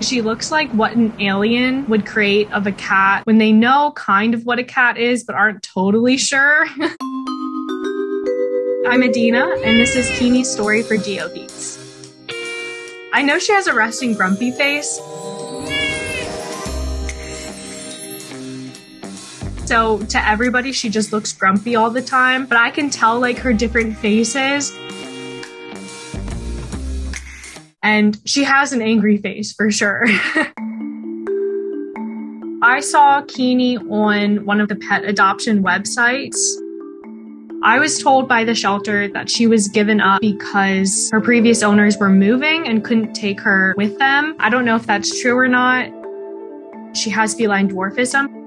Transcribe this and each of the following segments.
She looks like what an alien would create of a cat when they know kind of what a cat is, but aren't totally sure. I'm Adina, and this is Kini's story for GeoBeats. I know she has a resting grumpy face. So to everybody, she just looks grumpy all the time, but I can tell like her different faces. And she has an angry face for sure. I saw Kini on one of the pet adoption websites I was told by the shelter that she was given up because her previous owners were moving and couldn't take her with them. I don't know if that's true or not. She has feline dwarfism.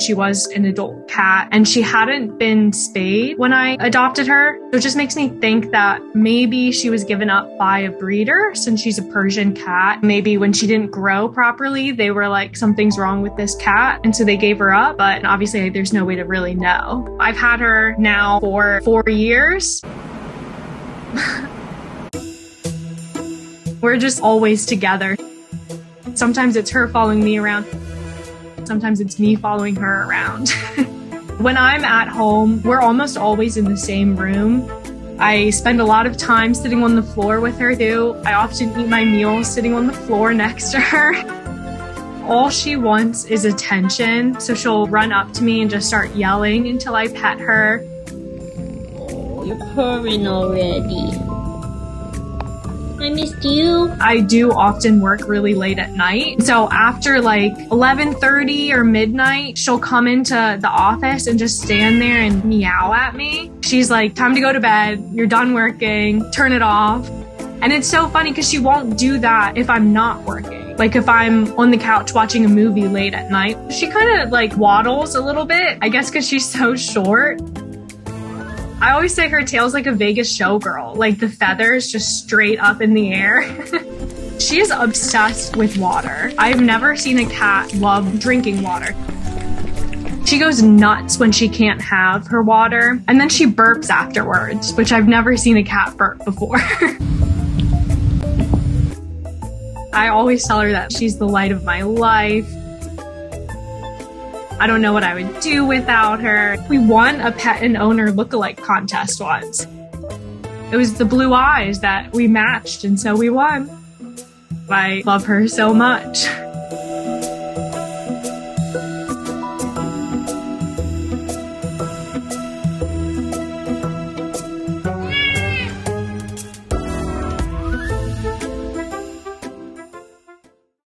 She was an adult cat and she hadn't been spayed when I adopted her. So it just makes me think that maybe she was given up by a breeder since she's a Persian cat. Maybe when she didn't grow properly, they were like, something's wrong with this cat. And so they gave her up. But obviously, there's no way to really know. I've had her now for four years. We're just always together. Sometimes it's her following me around. Sometimes it's me following her around. when I'm at home, we're almost always in the same room. I spend a lot of time sitting on the floor with her too. I often eat my meals sitting on the floor next to her. All she wants is attention, so she'll run up to me and just start yelling until I pet her. Oh, you're purring already. I missed you. I do often work really late at night. So after like 11:30 or midnight, she'll come into the office and just stand there and meow at me. She's like, "Time to go to bed. You're done working. Turn it off." And it's so funny because she won't do that if I'm not working. Like if I'm on the couch watching a movie late at night, she kind of like waddles a little bit. I guess because she's so short. I always say her tail's like a Vegas showgirl, like the feathers just straight up in the air. she is obsessed with water. I've never seen a cat love drinking water. She goes nuts when she can't have her water, and then she burps afterwards, which I've never seen a cat burp before. I always tell her that she's the light of my life. I don't know what I would do without her. We won a pet and owner look-alike contest once. It was the blue eyes that we matched, and so we won. I love her so much.